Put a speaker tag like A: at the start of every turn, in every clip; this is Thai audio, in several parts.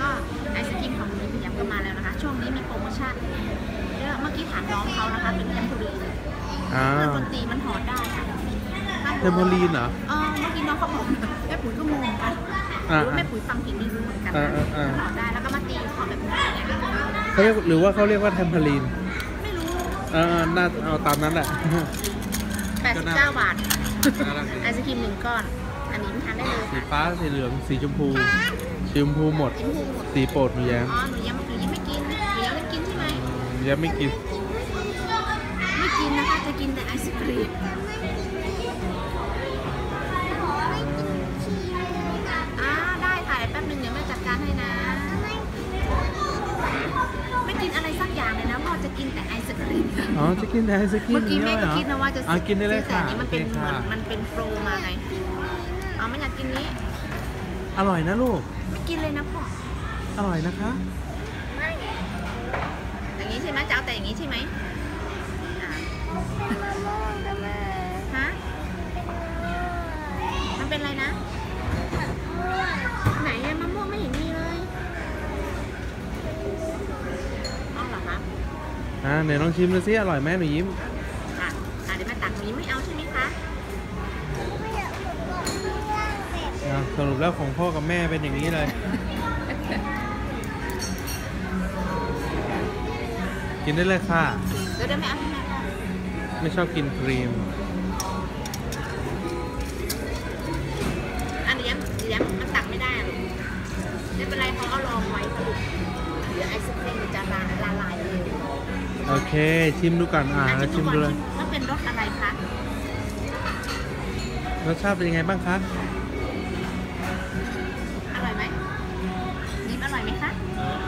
A: ก็ไอศครีมของมีพยามก็มาแล้วนะคะ ช่วงนี้มีโปรโมชั่นเดี๋ยวเมื่อกี้ถามน้องเขานะคะเป็นเทมโพลีน
B: อ้า
A: เครื่อง
B: ว
A: ดนตรีมันถอดได้ค่ะ
B: เทมโพลีนเหรอ
A: เออเมื่อกี้น้องเขาบอกแม่ปุ๋ยก็งงกันห
B: อ่า
A: รือว่าแม่ปุ๋ยฟังผิดไม่รู้เหมือนกัน
B: อ่า
A: นะ
B: อ่าอ่า
A: ถอดได้แล้วก็มาตีขอแบบนี้เนี่ย
B: เขาเรียกหรือว่าเขาเรียกว่าเทมโพลีน
A: ไม่รู้
B: เออน่าเอาตามนั้นแหละ
A: 89บาท
B: น่ารักดี
A: ไอศครีมหนึ่งก้อน อันนี้ทานได้เลย
B: สี
A: ค่ะ
B: ฟ้าสีเหลืองสีชมพูสี ชมพูหมด
A: กินหูหมด
B: สีโปรดหนูแย้ม
A: อ๋อหนูยังหนูยังไม่กินหนูยังไม่กินใช่ไหม
B: แย้มไม่กิน
A: ไม่กินนะคะจะกินแต่ไอศครีมอ่าได้ค่ะเดี๋ยวแป๊บนึงเดี๋ยวแม่จัดการให้นะ ไม่กินอะไรสักอย่างเลยนะพ่อจะกินแต่ไอศครีม
B: อ๋อจะกินแต่ไอศกรีม
A: เมื่อกี้แม่
B: ย่าง
A: ก็
B: นี้
A: คิด
B: เหรอ
A: นะว่าจะ
B: อะกินได้เลย
A: แต่
B: ค่ะ
A: อันนี้มันเป็น
B: โอเค
A: เหมือน
B: ค่ะ
A: มันเป็นโปรมาไงอ๋อไม่อยากกินนี้
B: อร่อยนะลูก
A: ไม่กินเลยนะพ่อ
B: อร่อยนะคะ
A: อย่างนี้ใช่ไหมจะเอาแต่อย่างนี้ใช่ไหมอะฮะ มันเป็นอะไรนะ ไหนอะมะม่วงไม่เห็นมีเลยเอาเหรอคะ
B: อ่าไหนลองชิมดูสิอร่อยไหมหนูยิ้ม
A: อะอะเดี๋ยวมาตักนี้ไม่เอาใช่ไหมคะ
B: อะ สรุปแล้วของพ่อกับแม่เป็นอย่างนี้เลยกินได้เลยค่ะ
A: เดี๋ยวเดี๋ยวไม่เอาให้แม่พ่อ
B: ไม่ชอบกินครีม
A: อันนี้ยังยังมันตักไม่ได้อะลูกไม่เป็นไรเพราะเอาลองไว้ค่ะลูกเดี๋ยวไอศครีมมันจะละละลายเร็ว
B: โอเค ชิมดูก่อนอ่า
A: อะ
B: แล้ว
A: ชิ
B: ชิ
A: ม
B: ม
A: ดู
B: ดู
A: ก่
B: เล
A: อน
B: ย
A: ว่าเป็นรสอะไรคะ
B: รสชาติเป็นยังไงบ้างคะ
A: ร่อยไหมคะเออ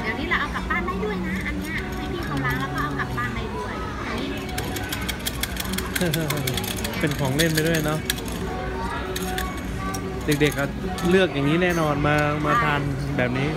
A: เดี๋ยวนี้เราเอากลับบ้านได้ด้วยนะ อันเนี้ยให้พี่เขาล้างแล้วก็เอากลับบ้านได้ด้วยอันนี้
B: เป็นของเล่นไปด้วยเนาะเด็กๆก็เลือกอย่างนี้แน่นอนมามาทานแบบนี้